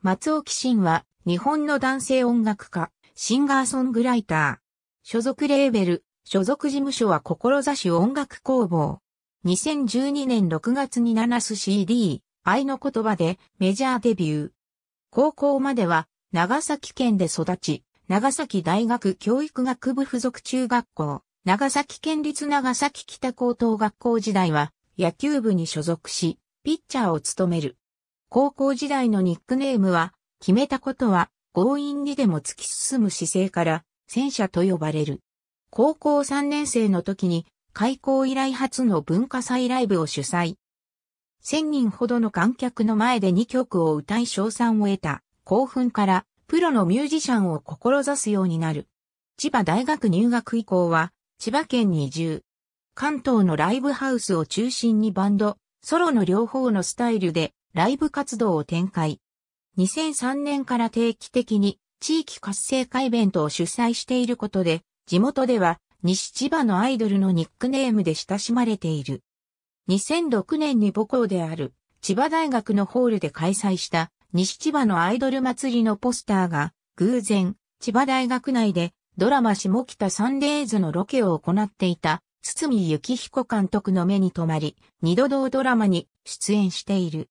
松尾紀信は日本の男性音楽家、シンガーソングライター。所属レーベル、所属事務所は志音楽工房。2012年6月に7す CD、愛の言葉でメジャーデビュー。高校までは長崎県で育ち、長崎大学教育学部附属中学校、長崎県立長崎北高等学校時代は野球部に所属し、ピッチャーを務める。高校時代のニックネームは、決めたことは強引にでも突き進む姿勢から、戦車と呼ばれる。高校3年生の時に、開校以来初の文化祭ライブを主催。1000人ほどの観客の前で2曲を歌い賞賛を得た興奮からプロのミュージシャンを志すようになる。千葉大学入学以降は千葉県に移住。関東のライブハウスを中心にバンド、ソロの両方のスタイルでライブ活動を展開。2003年から定期的に地域活性化イベントを主催していることで、地元では西千葉のアイドルのニックネームで親しまれている。2006年に母校である千葉大学のホールで開催した西千葉のアイドル祭りのポスターが偶然千葉大学内でドラマ下北サンデーズのロケを行っていた堤幸彦監督の目に留まり、二度同ドラマに出演している。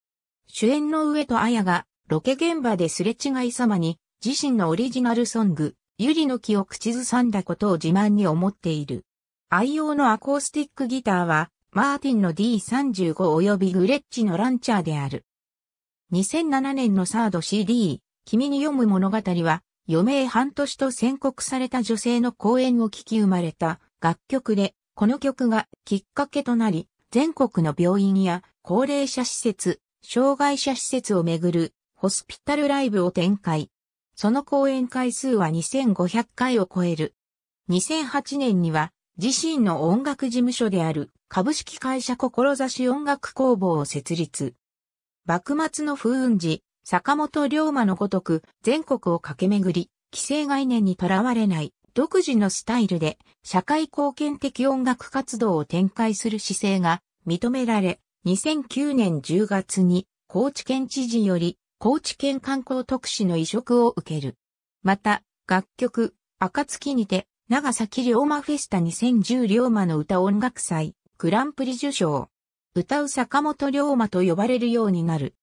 主演の上戸彩がロケ現場ですれ違い様に自身のオリジナルソング、ゆりの木を口ずさんだことを自慢に思っている。愛用のアコースティックギターは、マーティンの D35 及びグレッチのランチャーである。2007年のサード CD、君に読む物語は、余命半年と宣告された女性の講演を聞き生まれた楽曲で、この曲がきっかけとなり、全国の病院や高齢者施設、障害者施設をめぐるホスピタルライブを展開。その講演回数は2500回を超える。2008年には自身の音楽事務所である株式会社志音楽工房を設立。幕末の風雲時、坂本龍馬のごとく全国を駆け巡り、既成概念にとらわれない独自のスタイルで社会貢献的音楽活動を展開する姿勢が認められ、2009年10月に高知県知事より高知県観光特使の移植を受ける。また、楽曲、暁にて、長崎龍馬フェスタ2010龍馬の歌音楽祭、グランプリ受賞。歌う坂本龍馬と呼ばれるようになる。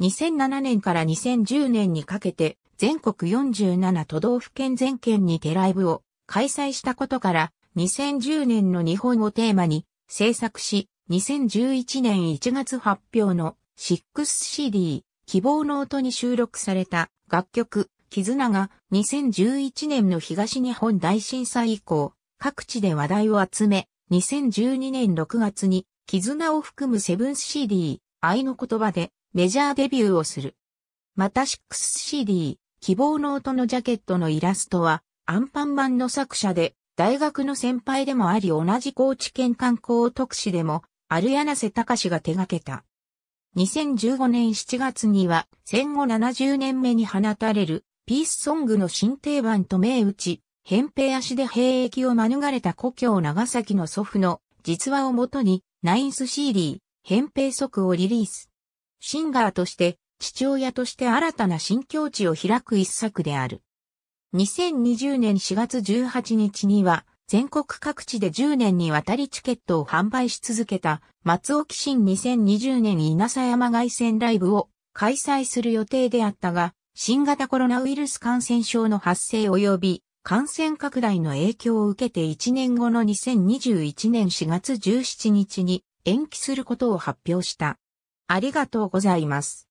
2007年から2010年にかけて、全国47都道府県全県にてライブを開催したことから、2010年の日本をテーマに制作し、2011年1月発表の 6CD 希望の音に収録された楽曲、絆が2011年の東日本大震災以降、各地で話題を集め、2012年6月に絆を含むセブン CD、愛の言葉でメジャーデビューをする。また 6CD、希望の音のジャケットのイラストは、アンパンマンの作者で、大学の先輩でもあり同じ高知県観光特使でも、ある柳瀬隆が手掛けた。2015年7月には戦後70年目に放たれるピースソングの新定番と銘打ち、扁平足で兵役を免れた故郷長崎の祖父の実話をもとにナインス CD 扁平足をリリース。シンガーとして父親として新たな新境地を開く一作である。2020年4月18日には全国各地で10年にわたりチケットを販売し続けた松尾新2020年稲佐山外線ライブを開催する予定であったが、新型コロナウイルス感染症の発生及び感染拡大の影響を受けて1年後の2021年4月17日に延期することを発表した。ありがとうございます。